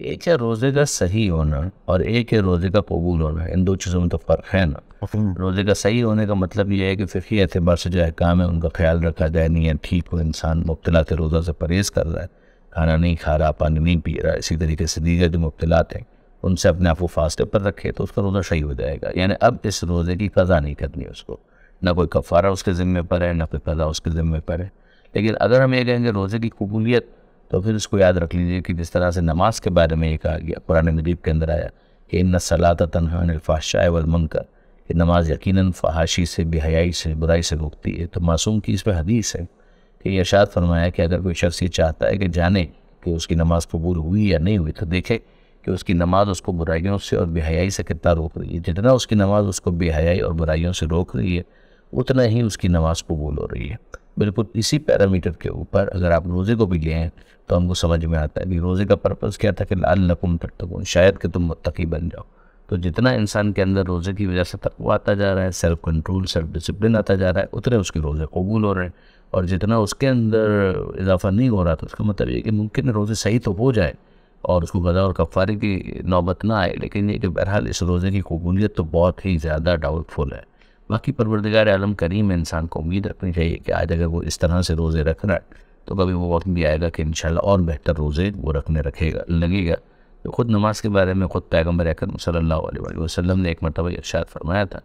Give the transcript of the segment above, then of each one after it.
एक है रोज़े का सही होना और एक है रोज़े का कबूल होना। इन दो चीज़ों में तो फ़र्क है ना। रोज़े का सही होने का मतलब यह है कि फ़िकी एतबार से जो अहकाम है उनका ख्याल रखा जाए नहीं है ठीक हो इंसान मुबतला थे रोज़ा से परहेज़ कर रहा है। खाना नहीं खा रहा पानी नहीं पी रहा इसी तरीके से दीगर जो मुबतलात हैं उनसे अपने आप को फास्टे पर रखे तो उसका रोज़ा सही हो जाएगा। यानी अब इस रोज़े की कज़ा नहीं करनी उसको। ना कोई कफ़ारा उसके ज़िम्मे पर है ना कोई कज़ा उसके ज़िम्मे पर है। लेकिन अगर हम ये कहेंगे रोज़े की कबूलियत तो फिर उसको याद रख लीजिए कि जिस तरह से नमाज़ के बारे में ये कहा गया पुराने नदीब के अंदर आया, कि इन सलात तनहाफ़ाशाह वलमनकर कि नमाज़ यकीन फहाशी से, बेहयाई से, बुराई से रोकती है। तो मासूम की इस पर हदीस है कि यह शाद फरमाया कि अगर कोई शख्स ये चाहता है कि जाने कि उसकी नमाज़ कबूल हुई या नहीं हुई तो देखे कि उसकी नमाज़ उसको बुराइयों से और बेहयाई से कितना रोक रही है। जितना उसकी नमाज़ उसको बेहयाई और बुराइयों से रोक रही है, उतना ही उसकी नमाज़ कबूल हो रही है। बिल्कुल इसी पैरामीटर के ऊपर अगर आप रोज़े को भी लें तो हमको समझ में आता है कि रोज़े का पर्पज़ क्या था कि लाल नकुम तक शायद कि तुम मुतकी बन जाओ। तो जितना इंसान के अंदर रोज़े की वजह से तकवा आता जा रहा है सेल्फ कंट्रोल सेल्फ डिसिप्लिन आता जा रहा है, उतने उसके रोज़े कबूल हो रहे हैं। और जितना उसके अंदर इजाफा नहीं हो रहा तो उसका मतलब ये कि मुमकिन रोज़े सही तो हो जाए और उसको गज़ा और कफ़ारे की नौबत ना आए। लेकिन ये कि बहरहाल इस रोज़े की कबूलियत तो बहुत ही ज़्यादा डाउटफुल है। बाकी परवरदिगार आलम करीम इंसान को उम्मीद रखनी चाहिए कि आज अगर वो इस तरह से रोज़े रख रहा है तो कभी वो वक्त भी आएगा कि इन और बेहतर रोज़े वो रखने रखेगा, लगेगा। तो ख़ुद नमाज़ के बारे में ख़ुद पैगंबर अकरम सल्लल्लाहु अलैहि वसल्लम ने एक मरतबा इरशाद फरमाया था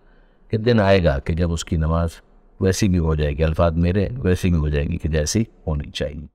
कि दिन आएगा कि जब उसकी नमाज़ वैसी भी हो जाएगी, अल्फाज मेरे वैसी भी हो जाएगी कि जैसी होनी चाहिए।